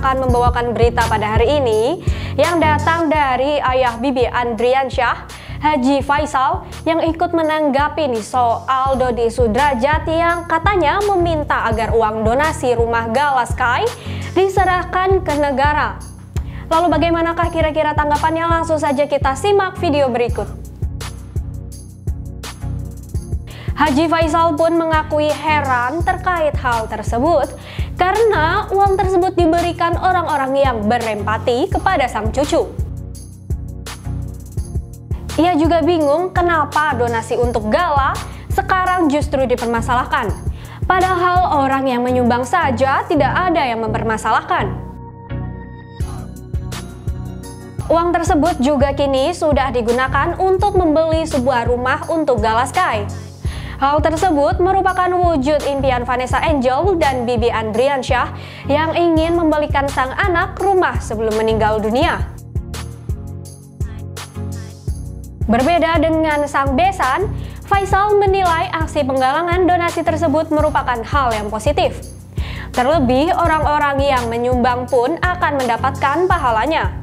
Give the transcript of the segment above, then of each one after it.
akan membawakan berita pada hari ini yang datang dari ayah Bibi Andriansyah, Haji Faisal yang ikut menanggapi nih soal Dodi Sudrajat yang katanya meminta agar uang donasi rumah Gala Sky diserahkan ke negara. Lalu bagaimanakah kira-kira tanggapannya? Langsung saja kita simak video berikut. Haji Faisal pun mengakui heran terkait hal tersebut karena uang tersebut diberikan orang-orang yang berempati kepada sang cucu. Ia juga bingung kenapa donasi untuk gala sekarang justru dipermasalahkan. Padahal orang yang menyumbang saja tidak ada yang mempermasalahkan. Uang tersebut juga kini sudah digunakan untuk membeli sebuah rumah untuk Gala Sky. Hal tersebut merupakan wujud impian Vanessa Angel dan Bibi Andriansyah yang ingin membalikan sang anak rumah sebelum meninggal dunia. Berbeda dengan sang besan, Faisal menilai aksi penggalangan donasi tersebut merupakan hal yang positif. Terlebih, orang-orang yang menyumbang pun akan mendapatkan pahalanya.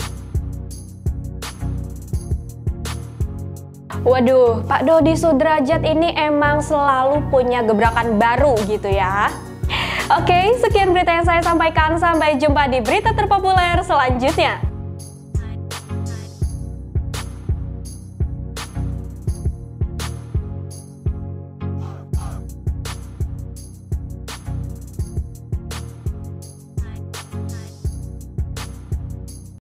Waduh, Pak Dodi Sudrajat ini emang selalu punya gebrakan baru gitu ya. Oke, sekian berita yang saya sampaikan. Sampai jumpa di berita terpopuler selanjutnya.